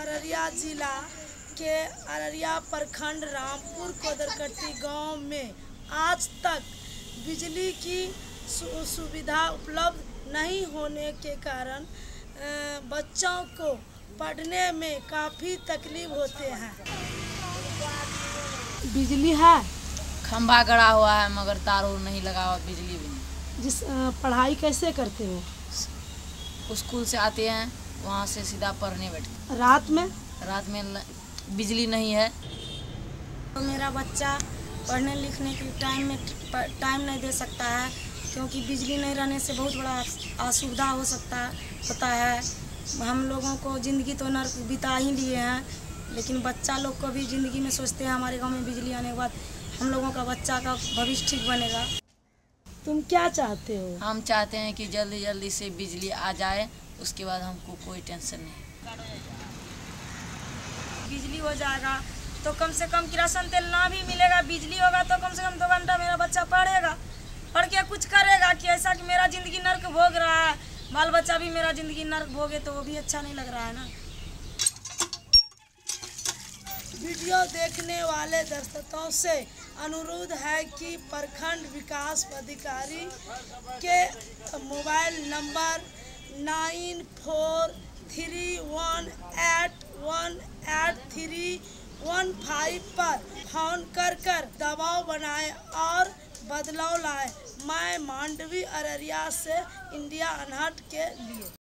अररिया जिला के अररिया प्रखंड रामपुर कोदरकट्टी गाँव में आज तक बिजली की सु, सुविधा उपलब्ध नहीं होने के कारण बच्चों को पढ़ने में काफ़ी तकलीफ़ होते हैं। बिजली है? खंभा गड़ा हुआ है मगर तार नहीं लगा हुआ बिजली भी नहीं। जिस पढ़ाई कैसे करते हो? स्कूल से आते हैं। वहाँ से सीधा पढ़ने बैठते रात में? रात में बिजली नहीं है। तो मेरा बच्चा पढ़ने लिखने के टाइम में टाइम नहीं दे सकता है क्योंकि बिजली नहीं रहने से बहुत बड़ा असुविधा हो सकता होता है। हम लोगों को ज़िंदगी तो नर्क बिता ही लिए हैं लेकिन बच्चा लोग को भी ज़िंदगी में सोचते हैं हमारे गाँव में बिजली आने के बाद हम लोगों का बच्चा का भविष्य ठीक बनेगा। तुम क्या चाहते हो? हम चाहते हैं कि जल्दी जल्दी से बिजली आ जाए उसके बाद हमको कोई टेंशन नहीं। बिजली हो जाएगा तो कम से कम किरासन तेल ना भी मिलेगा बिजली होगा तो कम से कम दो घंटा मेरा बच्चा पढ़ेगा पढ़ के कुछ करेगा कि ऐसा कि मेरा ज़िंदगी नर्क भोग रहा है। बाल बच्चा भी मेरा ज़िंदगी नर्क भोगे तो वो भी अच्छा नहीं लग रहा है ना। वीडियो देखने वाले दर्शकों से अनुरोध है कि प्रखंड विकास अधिकारी के mobile number nine four three one eight one eight three one five पर फ़ोन कर कर दबाव बनाए और बदलाव लाए। मैं मांडवी अररिया से इंडिया अनहट के लिए।